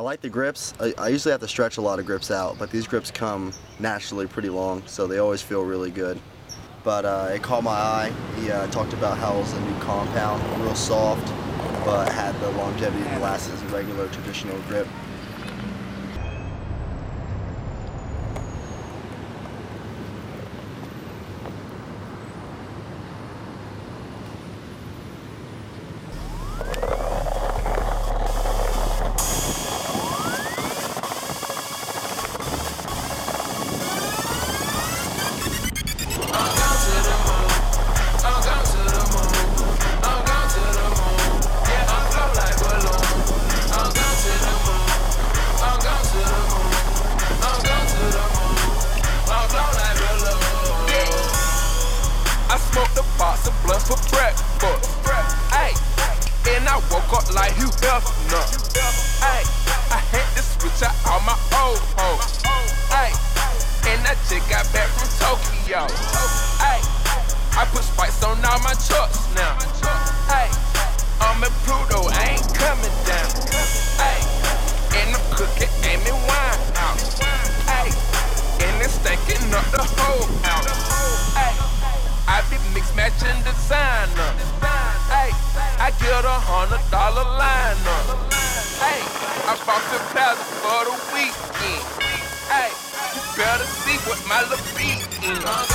I like the grips. I, I usually have to stretch a lot of grips out, but these grips come naturally pretty long, so they always feel really good. But uh, it caught my eye. He uh, talked about how it was a new compound, real soft, but had the longevity and last as a regular traditional grip. Box of blunt for breakfast. Ayy, and I woke up like Hugh Hefner. Ayy, I had to switch out all my old hoes. Ayy, and I just got back from Tokyo. Ayy, I put spice on all my trucks now. Ayy, I'm in Pluto, I ain't coming down. Ayy, and I'm cooking Amy Winehouse. Ayy, and it's stinking up the whole house. Mix matching designer. Hey, I get a hundred dollar lineup. Hey, I bought the plaza for the weekend. Hey, you better see what my little feet in.